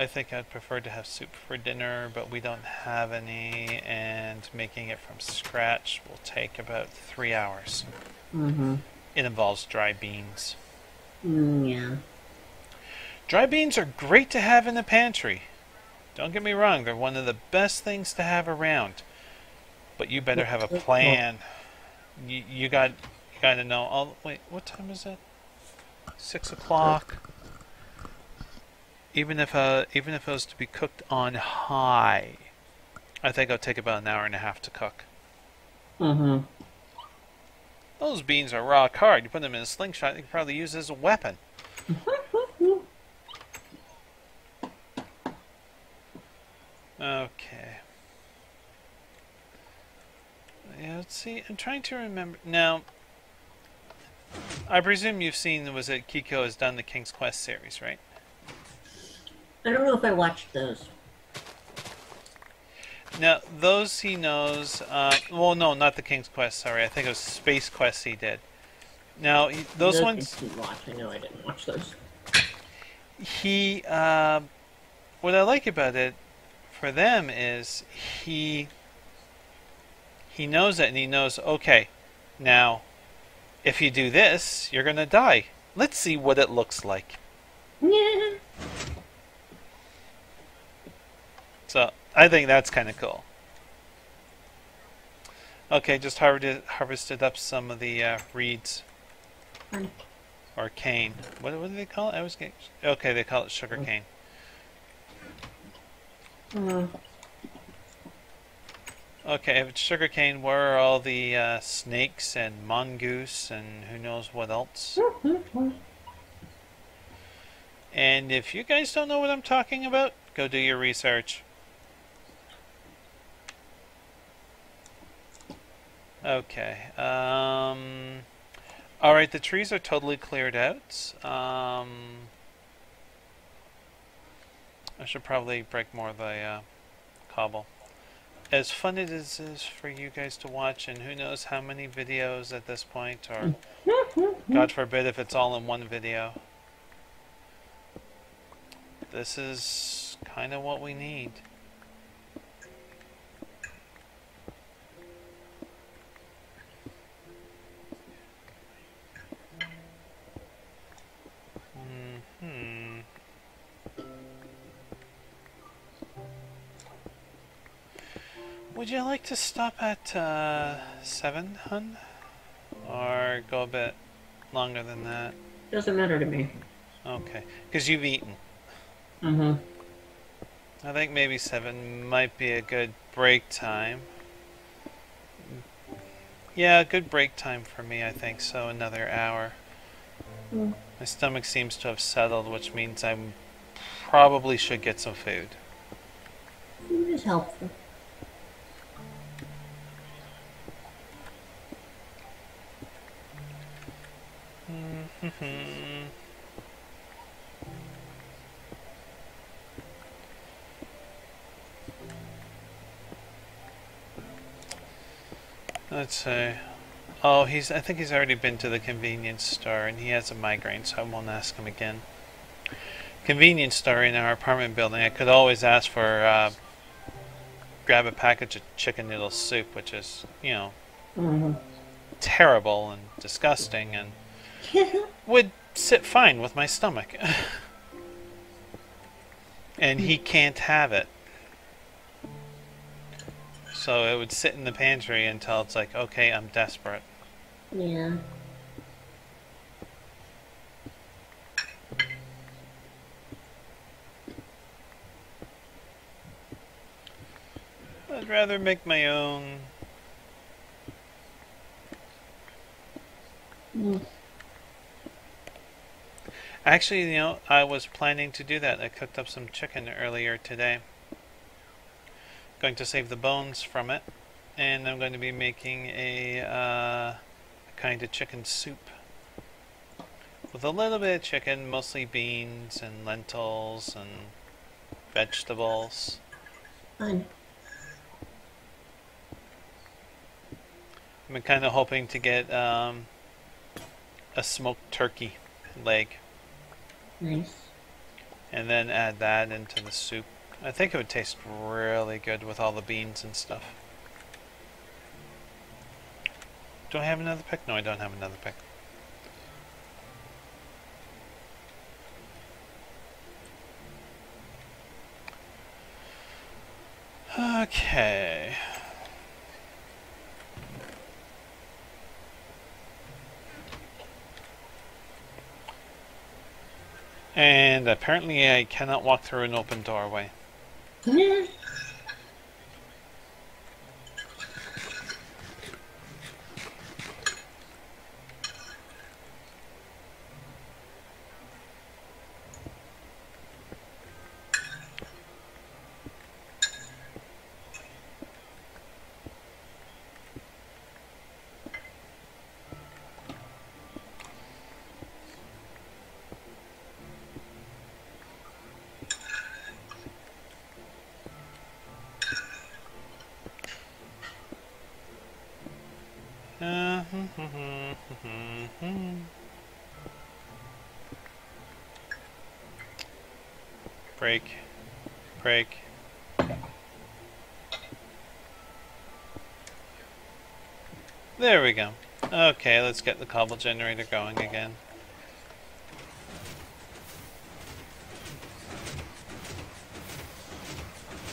I think I'd prefer to have soup for dinner, but we don't have any, and making it from scratch will take about three hours. Mm-hmm. It involves dry beans. Mm, yeah. Dry beans are great to have in the pantry. Don't get me wrong, they're one of the best things to have around. But you better have a plan. You, you got you got to know. Oh, wait, what time is it? Six o'clock. Even if uh, even if it was to be cooked on high, I think it'll take about an hour and a half to cook. Mm-hmm. Those beans are rock hard. You put them in a slingshot, you can probably use it as a weapon. Okay. Yeah, let's see. I'm trying to remember. Now, I presume you've seen, was it Kiko has done the King's Quest series, right? I don't know if I watched those. Now, those he knows. Uh, well, no, not the King's Quest. Sorry, I think it was Space Quest he did. Now, he, those Those ones. I didn't watch. I know I didn't watch those. he uh, what I like about it for them is he he knows it and he knows okay now if you do this you're gonna die let's see what it looks like Yeah. So I think that's kind of cool. Okay just harvested harvested up some of the uh, reeds. Or cane. What, what do they call it? I was getting, okay they call it sugar Mm. cane. Uh, Okay, if it's sugarcane, where are all the uh, snakes and mongoose and who knows what else? And if you guys don't know what I'm talking about, go do your research. Okay. Um, all right, the trees are totally cleared out. Um, I should probably break more of the uh, cobble as fun as it is, is for you guys to watch, and who knows how many videos at this point, or God forbid if it's all in one video. This is kind of what we need. Would you like to stop at uh, seven, hun, or go a bit longer than that? doesn't matter to me. Okay, because you've eaten. Mm-hmm. I think maybe seven might be a good break time. Yeah, good break time for me. I think so. Another hour. Mm. My stomach seems to have settled, which means I probably should get some food. It is helpful. Let's see. Oh, he's. I think he's already been to the convenience store, and he has a migraine, so I won't ask him again. Convenience store in our apartment building. I could always ask for uh, grab a package of chicken noodle soup, which is, you know, Mm-hmm. terrible and disgusting, and would sit fine with my stomach. and he can't have it. So it would sit in the pantry until it's like, okay, I'm desperate. yeah. I'd rather make my own. Mm. Actually, you know, I was planning to do that. I cooked up some chicken earlier today. Going to save the bones from it, and I'm going to be making a uh, kind of chicken soup with a little bit of chicken, mostly beans and lentils and vegetables. Fun. I'm kind of hoping to get um, a smoked turkey leg. Nice. and then add that into the soup. I think it would taste really good with all the beans and stuff. Do I have another pick? No, I don't have another pick. Okay. And apparently I cannot walk through an open doorway. Yeah. Uh, break, break. There we go. Okay, let's get the cobble generator going again.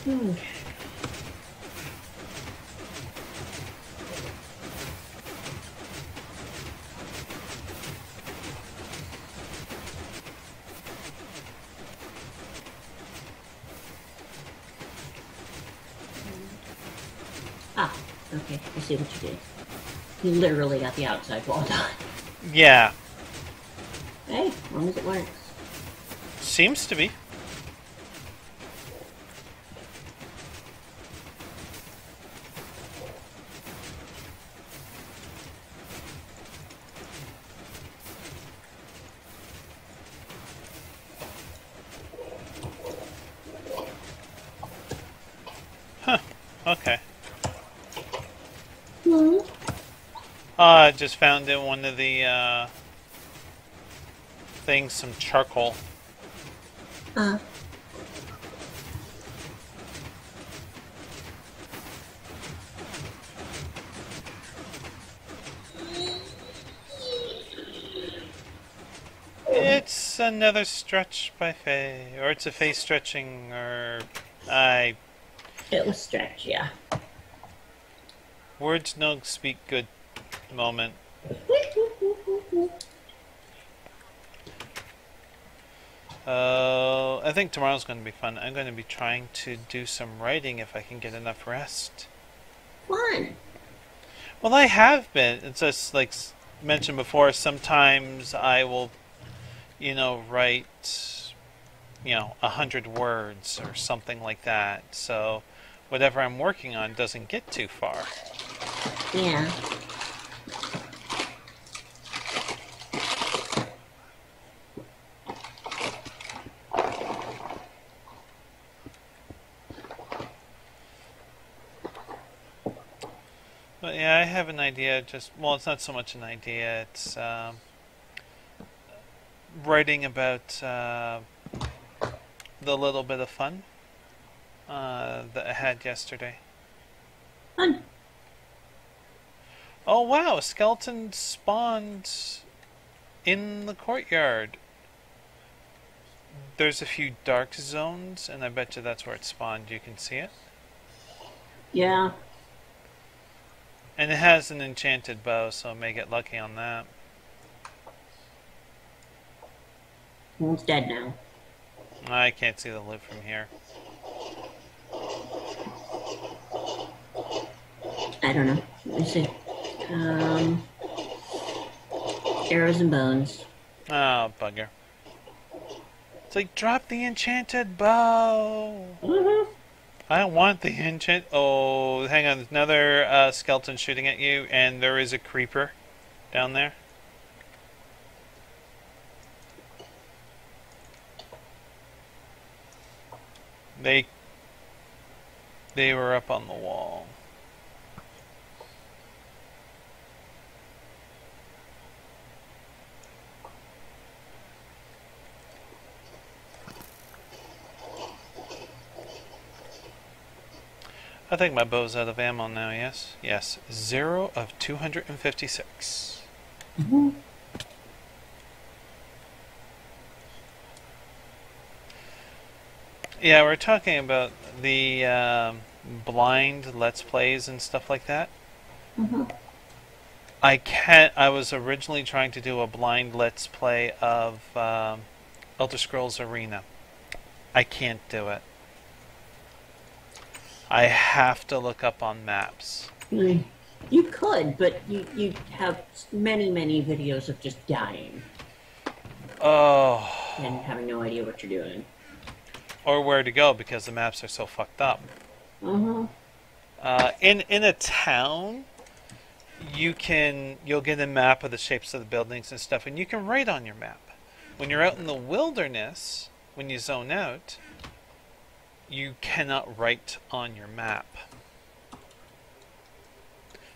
Hmm. Ah, okay. I see what you did. Literally got the outside wall done. Yeah, Hey, as long as it works. seems to be. Huh, okay. Hmm. Uh, I just found in one of the uh, things some charcoal. Uh, It's another stretch by Faye, or it's a face stretching, or I it was stretch, yeah. words no speak good moment. Uh, I think tomorrow's going to be fun. I'm going to be trying to do some writing if I can get enough rest. Fun. Well, I have been. It's just like mentioned before. Sometimes I will, you know, write, you know, a hundred words or something like that. So, whatever I'm working on doesn't get too far. Yeah. But yeah, I have an idea. Just well, it's not so much an idea. It's um, writing about uh, the little bit of fun uh, that I had yesterday. Fun. Oh wow, a skeleton spawned in the courtyard. There's a few dark zones, and I bet you that's where it spawned. You can see it. Yeah. And it has an enchanted bow, so I may get lucky on that. Well, it's dead now. I can't see the loot from here. I don't know. Let me see. Um, arrows and bones. Oh, bugger. It's like, drop the enchanted bow! I don't want the enchant. Oh, hang on. Another uh, skeleton shooting at you, and there is a creeper down there. They they were up on the wall. I think my bow's out of ammo now, yes? Yes. Zero of 256. Mhm. Yeah, we're talking about the um, blind Let's Plays and stuff like that. Mhm. I can't. I was originally trying to do a blind Let's Play of um, Elder Scrolls Arena. I can't do it. I have to look up on maps. You could, but you you have many many videos of just dying Oh, and having no idea what you're doing. or where to go because the maps are so fucked up. Uh-huh. Uh, in in a town, you can you'll get a map of the shapes of the buildings and stuff, and you can write on your map. When you're out in the wilderness, when you zone out, you cannot write on your map.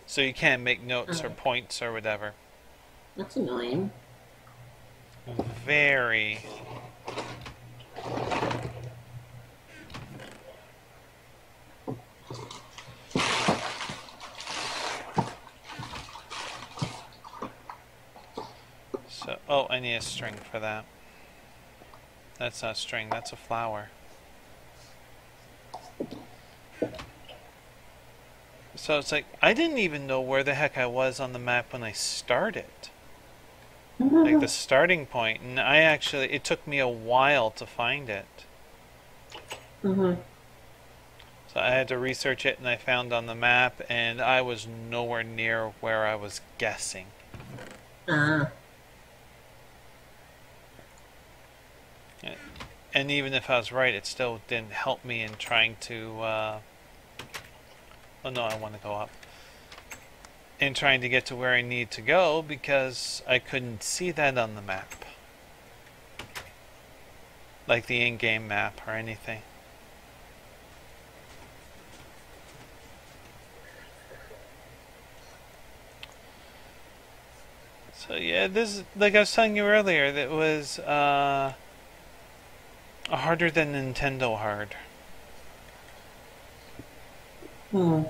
So you can't make notes or points or whatever. That's annoying. Very. So, oh, I need a string for that. That's not a string, that's a flower. So it's like, I didn't even know where the heck I was on the map when I started like the starting point and i actually it took me a while to find it Uh-huh. so i had to research it and i found on the map and i was nowhere near where i was guessing Ah. and even if i was right it still didn't help me in trying to uh, oh no i want to go up. In trying to get to where i need to go because i couldn't see that on the map. Like the in-game map or anything. So yeah, this like I was telling you earlier, that was uh, harder than Nintendo hard. Hmm.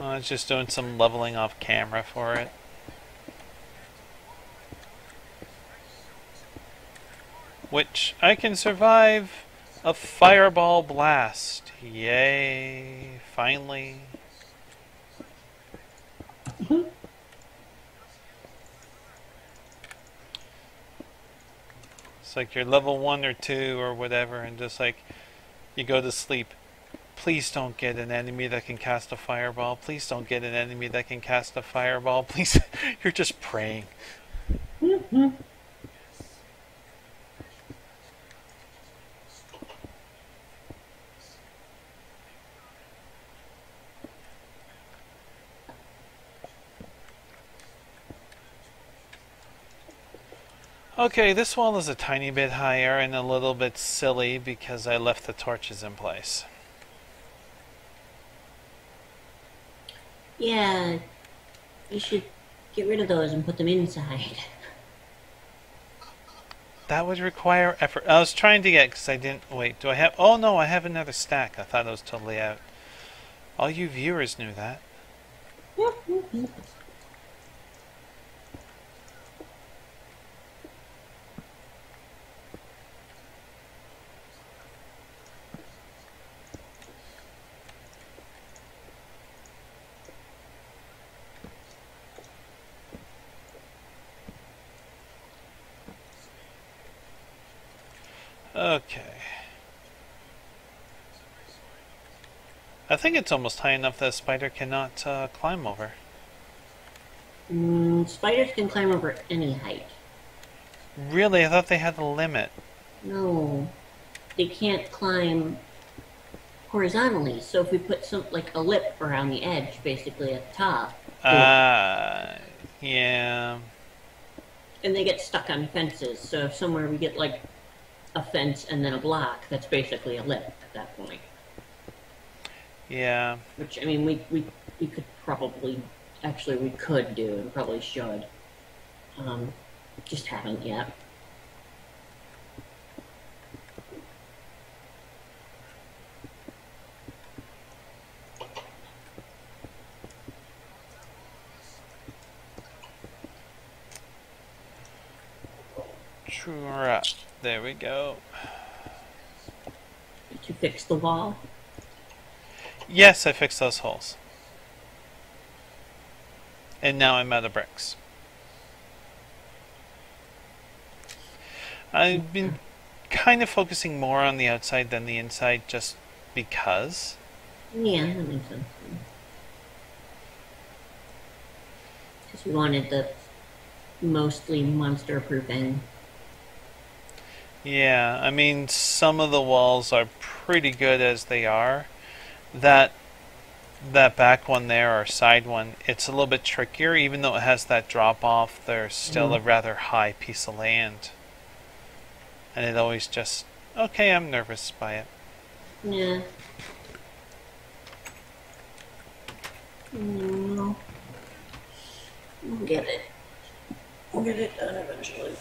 I was just doing some leveling off camera for it. Which I can survive a fireball blast. Yay! Finally. It's like you're level one or two or whatever, and just like you go to sleep. Please don't get an enemy that can cast a fireball. Please don't get an enemy that can cast a fireball. Please, you're just praying. Mm-hmm. Okay, this wall is a tiny bit higher and a little bit silly because I left the torches in place. Yeah. You should get rid of those and put them inside. That would require effort. I was trying to get because I didn't. Wait, do I have? Oh no, I have another stack. I thought it was totally out. All you viewers knew that. Okay. I think it's almost high enough that a spider cannot uh, climb over. Mm, spiders can climb over any height. Really, I thought they had a limit. No, they can't climb horizontally. So if we put some like a lip around the edge, basically at the top, Uh, yeah. and they get stuck on fences. So if somewhere we get like a fence and then a block, that's basically a lip at that point. Yeah. Which I mean, we we we could probably actually we could do and probably should. Um, just haven't yet. Right. There we go. Did you fix the wall? Yes, I fixed those holes. And now I'm out of bricks. I've been kind of focusing more on the outside than the inside just because. Yeah, that makes sense. Because we wanted the mostly monster proofing. Yeah, I mean, some of the walls are pretty good as they are. That that back one there or side one, it's a little bit trickier. Even though it has that drop off, there's still Mhm. a rather high piece of land, and it always just okay. I'm nervous by it. Yeah. No. We'll get it. We'll get it done eventually.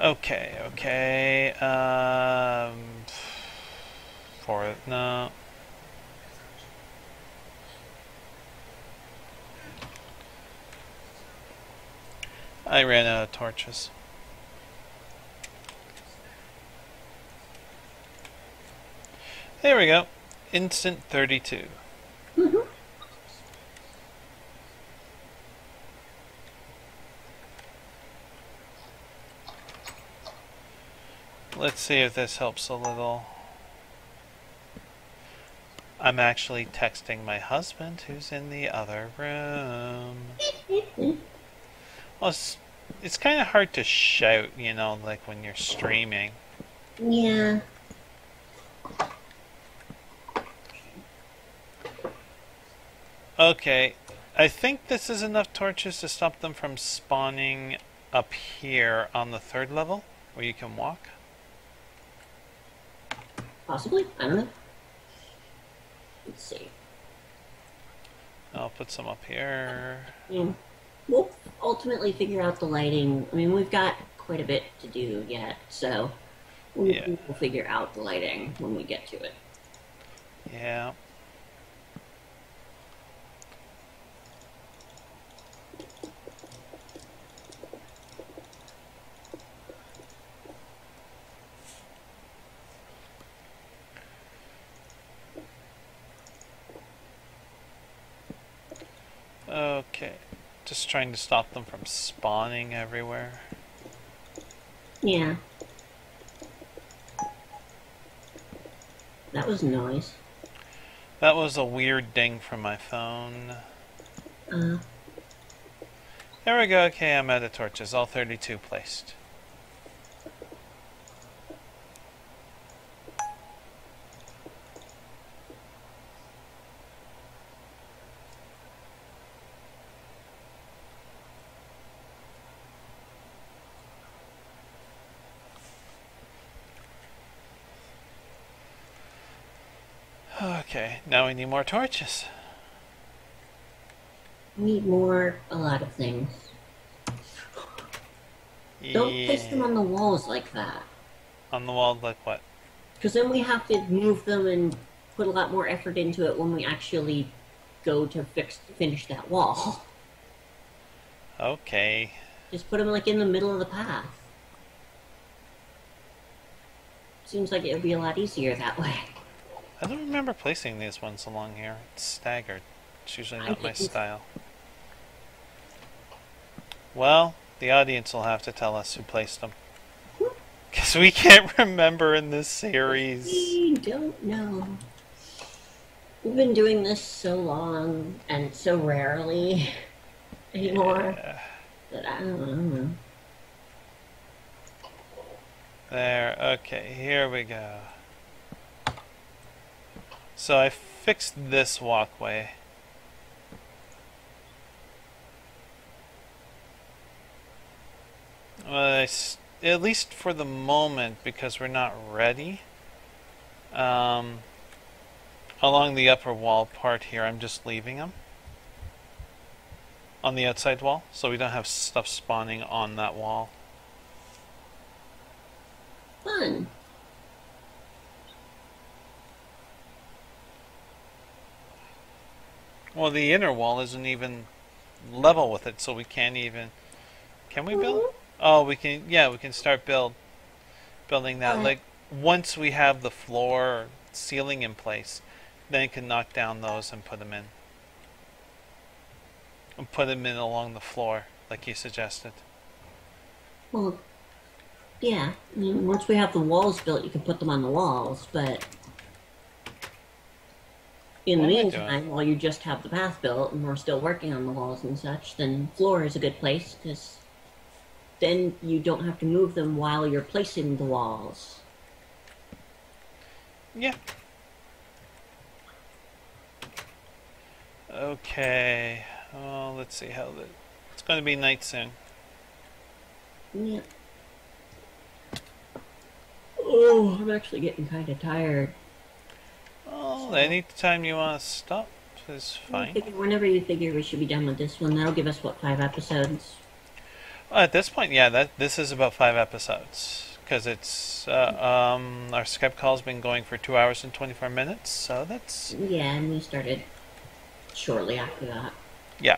Okay, okay. Um, for it, no. I ran out of torches. There we go. Instant 32. Let's see if this helps a little. I'm actually texting my husband who's in the other room. Well, it's, it's kind of hard to shout, you know, like when you're streaming. Yeah. Okay, I think this is enough torches to stop them from spawning up here on the third level, where you can walk. Possibly. I don't know. Let's see. I'll put some up here. Yeah. We'll ultimately figure out the lighting. I mean, we've got quite a bit to do yet, so we'll, Yeah. we'll figure out the lighting when we get to it. Yeah. Okay. Just trying to stop them from spawning everywhere. Yeah. That was noise. That was a weird ding from my phone. Uh, There we go. Okay, I'm out of torches. All 32 placed. Okay, now we need more torches. we need more, a lot of things. Don't place them on the walls like that. On the wall, like what? Because then we have to move them and put a lot more effort into it when we actually go to fix finish that wall. Okay. Just put them like in the middle of the path. Seems like it would be a lot easier that way. I don't remember placing these ones along here. It's staggered. It's usually not my style. Well, the audience will have to tell us who placed them. Because we can't remember in this series. We don't know. We've been doing this so long and so rarely anymore Yeah. that I don't know. There, okay, here we go. So I fixed this walkway. Well, at least for the moment, because we're not ready. Um, along the upper wall part here, I'm just leaving them on the outside wall, so we don't have stuff spawning on that wall. Fun. Well, the inner wall isn't even level with it, so we can't even. Can we build? Mm-hmm. Oh, we can. Yeah, we can start build building that. Like once we have the floor or ceiling in place, then you can knock down those and put them in. And put them in along the floor, like you suggested. Well, yeah. I mean, once we have the walls built, you can put them on the walls, but in the oh I meantime, while you just have the path built and we're still working on the walls and such, then floor is a good place because then you don't have to move them while you're placing the walls. Yeah. Okay. Oh, let's see how the. It's going to be night soon. Yeah. Oh, I'm actually getting kind of tired. Oh, anytime you want to stop is fine. Whenever you figure we should be done with this one, that'll give us what five episodes. Well, at this point, yeah, that this is about five episodes because it's uh, um our Skype call's been going for two hours and twenty four minutes, so that's Yeah, and we started shortly after that. yeah.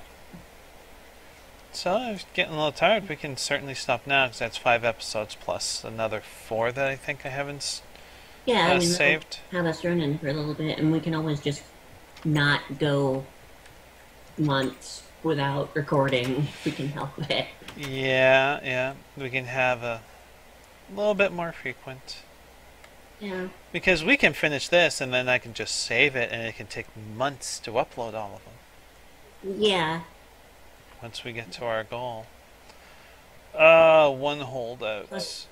So I'm getting a little tired. We can certainly stop now because that's five episodes plus another four that I think I haven't Yeah, uh, I mean, saved. have us running for a little bit, and we can always just not go months without recording if we can help it. Yeah, yeah. We can have a little bit more frequent. Yeah. Because we can finish this and then I can just save it and it can take months to upload all of them Yeah. once we get to our goal. Uh, one holdout.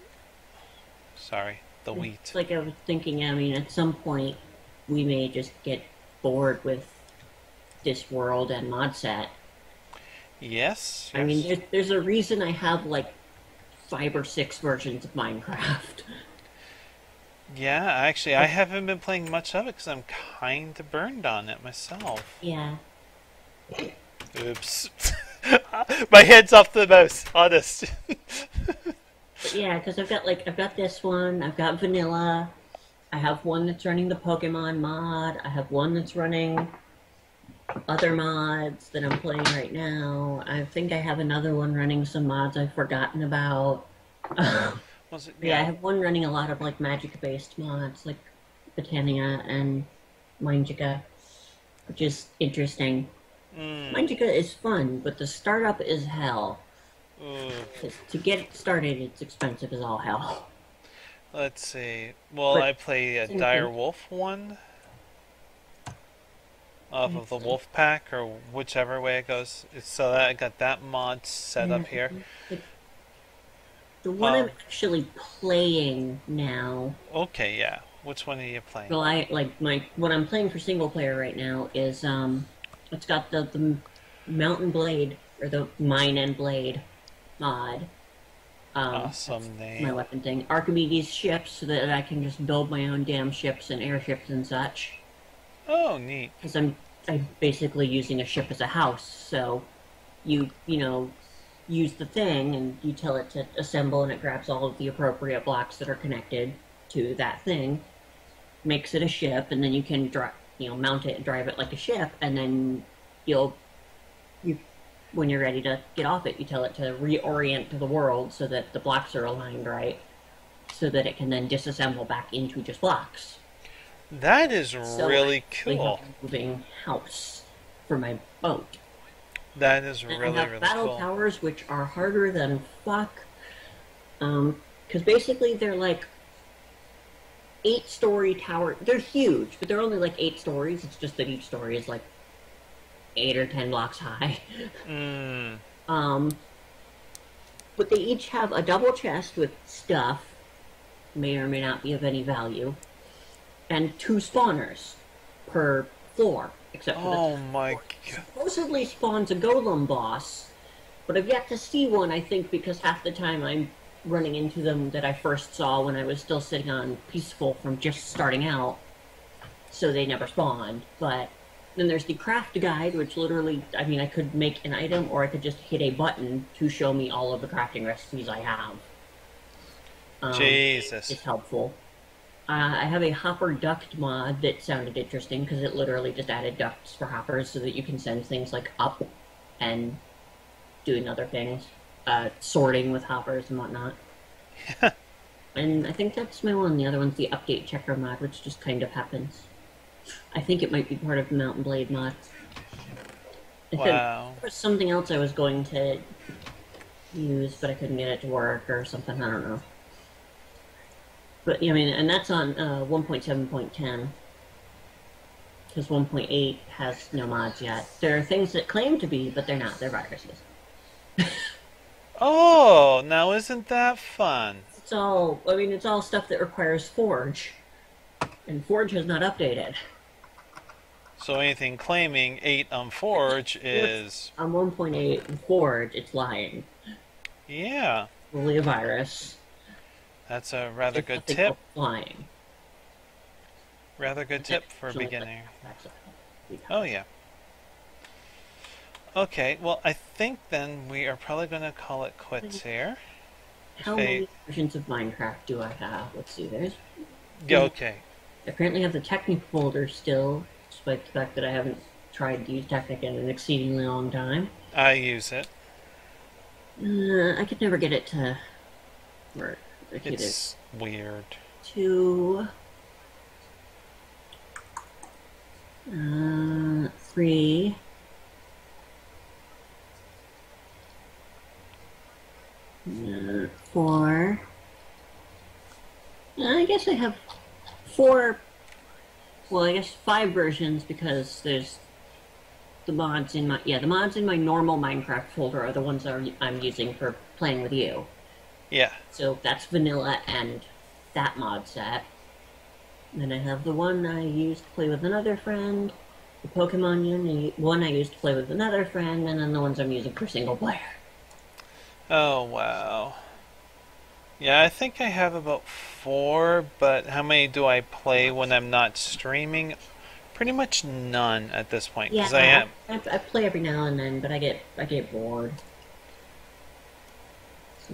Sorry, the wheat. It's like I was thinking, I mean, at some point, we may just get bored with this world and mod set. Yes. I mean, there's, there's a reason I have like five or six versions of Minecraft. Yeah, actually, I haven't been playing much of it because I'm kind of burned on it myself. Yeah. Oops. My head's off the mouse, honest. But yeah, because I've got like I've got this one, I've got vanilla, I have one that's running the Pokemon mod, I have one that's running other mods that I'm playing right now. I think I have another one running some mods I've forgotten about. Was it? yeah, I have one running a lot of like magic based mods like Botania and Mindjica, which is interesting. Mm, Mindjica is fun, but the startup is hell. To get it started, it's expensive as all hell. Let's see. Well, But- I play a Dire thing. Wolf one off of the Wolf Pack or whichever way it goes. So that I got that mod set up here. The one Um, I'm actually playing now, Okay, yeah. Which one are you playing? well, I like my what I'm playing for single player right now is um, it's got the the Mountain Blade or the Mine and Blade mod. Um, Awesome my weapon thing. Archimedes ships, so that I can just build my own damn ships and airships and such. Oh, neat. Because I'm I'm basically using a ship as a house. So you you know use the thing and you tell it to assemble, and it grabs all of the appropriate blocks that are connected to that thing, makes it a ship, and then you can drive you know mount it and drive it like a ship, and then you'll you when you're ready to get off it, you tell it to reorient to the world so that the blocks are aligned right, so that it can then disassemble back into just blocks. That is So really cool. a moving house for my boat. That is And really, I have really battle cool. towers, which are harder than fuck. Um, because basically they're like eight story tower. They're huge, but they're only like eight stories. It's just that each story is like eight or ten blocks high. Mm, Um, but they each have a double chest with stuff, may or may not be of any value, and two spawners per floor, except for the oh my god. supposedly spawns a golem boss, but I've yet to see one. I think because half the time I'm running into them that I first saw when I was still sitting on Peaceful from just starting out, so they never spawned. But then there's the craft guide, which literally, I mean, I could make an item or I could just hit a button to show me all of the crafting recipes I have. Um, Jesus. It's helpful. Uh, I have a hopper duct mod that sounded interesting because it literally just added ducts for hoppers so that you can send things like up and doing other things, uh, sorting with hoppers and whatnot. and I think that's my one. The other one's the update checker mod, which just kind of happens. I think it might be part of the Mountain Blade mod. I Wow. there was something else I was going to use, but I couldn't get it to work or something. I don't know. But yeah, I mean, and that's on uh, 1.7.10 because 1.8 has no mods yet. There are things that claim to be, but they're not. They're viruses. Oh, now isn't that fun? It's all. I mean, it's all stuff that requires Forge, and Forge has not updated. So anything claiming 8 on Forge is. On 1.8 in Forge, it's lying. Yeah, Really a virus. that's a rather It's good tip. Lying. Rather good tip for a Actually, beginner. that's a- we have Oh, yeah. Okay, well, I think then we are probably going to call it quits here. How Okay. many versions of Minecraft do I have? Let's see. There's. Yeah, okay. I currently have the Technic folder still, despite the fact that I haven't tried use Technic in an exceedingly long time. I use it. Uh, I could never get it to work. It's weird. two. Uh, three. Uh, four. I guess I have four. Well, I guess five versions because there's the mods in my yeah the mods in my normal Minecraft folder are the ones that are, I'm using for playing with you. Yeah. So that's vanilla and that mod set. Then I have the one I used to play with another friend, the Pokemon uni- one I used to play with another friend, and then the ones I'm using for single player. Oh, wow. Yeah, I think I have about four, but how many do I play when I'm not streaming? Pretty much none at this point, Yeah, because I am. I, I play every now and then, but I get I get bored.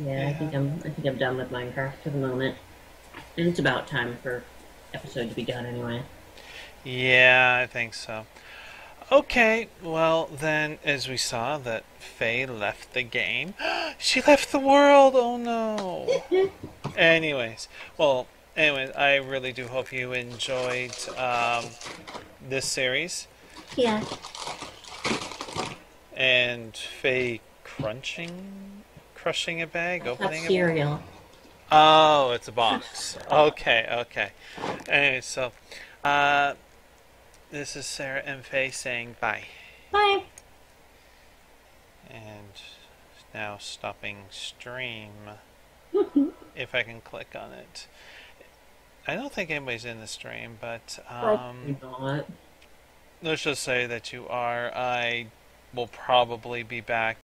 Yeah, I think I'm I think I'm done with Minecraft for the moment, and it's about time for episode to be done anyway. Yeah, I think so. Okay, well then, as we saw that Faye left the game, she left the world. Oh no. Anyways, well, anyways, I really do hope you enjoyed um, this series Yeah, and Faye crunching, crushing a bag, that's opening it. cereal. Oh, it's a box. Okay, okay. Anyway, so uh, this is Sarah and Faye saying bye. Bye. And now stopping stream. if I can click on it. I don't think anybody's in the stream, but um, not. let's just say that you are. I will probably be back